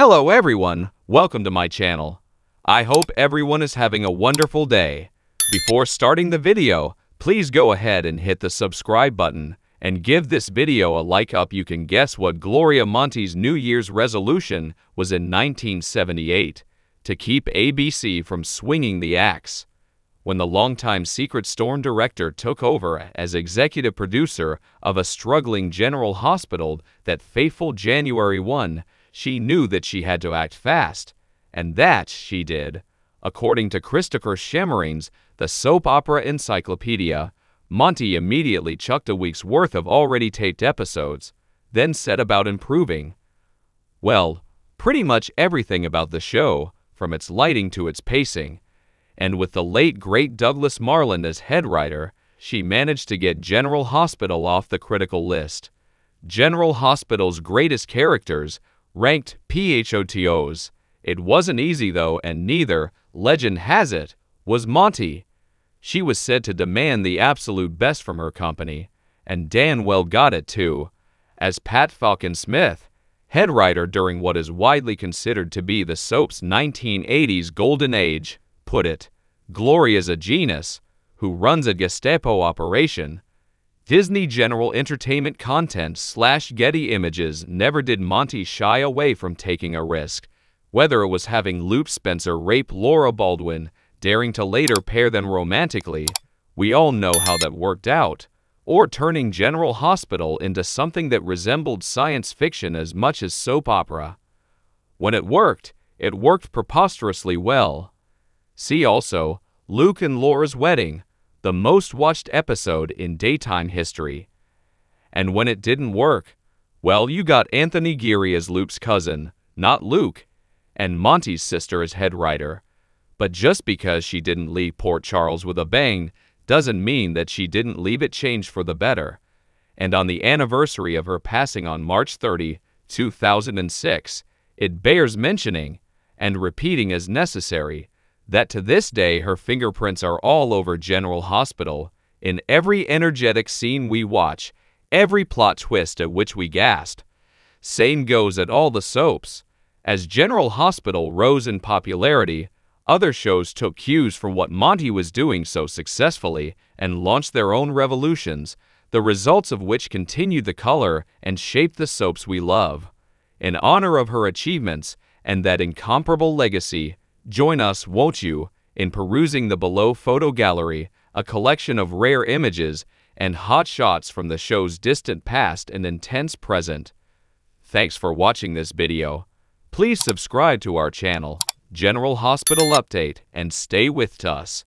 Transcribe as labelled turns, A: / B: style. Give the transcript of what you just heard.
A: Hello everyone, welcome to my channel. I hope everyone is having a wonderful day. Before starting the video, please go ahead and hit the subscribe button and give this video a like up you can guess what Gloria Monty's New Year's resolution was in 1978 to keep ABC from swinging the axe. When the longtime Secret Storm director took over as executive producer of a struggling general hospital that fateful January 1, she knew that she had to act fast, and that she did. According to Christopher Schemering's, the soap opera encyclopedia, Monty immediately chucked a week's worth of already taped episodes, then set about improving. Well, pretty much everything about the show, from its lighting to its pacing. And with the late great Douglas Marland as head writer, she managed to get General Hospital off the critical list. General Hospital's greatest characters ranked PHOTOs. It wasn't easy though, and neither, legend has it, was Monty. She was said to demand the absolute best from her company, and Dan well got it too. As Pat Falken Smith, head writer during what is widely considered to be the soap's 1980s golden age, put it, Glory is a genius who runs a Gestapo operation. Disney General Entertainment Content slash Getty Images never did Monty shy away from taking a risk, whether it was having Luke Spencer rape Laura Baldwin daring to later pair them romantically, we all know how that worked out, or turning General Hospital into something that resembled science fiction as much as soap opera. When it worked, it worked preposterously well. See also Luke and Laura's Wedding, the most watched episode in daytime history. And when it didn't work, well, you got Anthony Geary as Luke's cousin, not Luke, and Monty's sister as head writer. But just because she didn't leave Port Charles with a bang doesn't mean that she didn't leave it changed for the better. And on the anniversary of her passing on March 30, 2006, it bears mentioning and repeating as necessary that to this day her fingerprints are all over General Hospital, in every energetic scene we watch, every plot twist at which we gasped. Same goes at all the soaps. As General Hospital rose in popularity, other shows took cues from what Monty was doing so successfully and launched their own revolutions, the results of which continued the color and shaped the soaps we love. In honor of her achievements and that incomparable legacy, join us, won't you, in perusing the below photo gallery, a collection of rare images and hot shots from the show's distant past and intense present. Thanks for watching this video. Please subscribe to our channel. General Hospital Update and stay with us.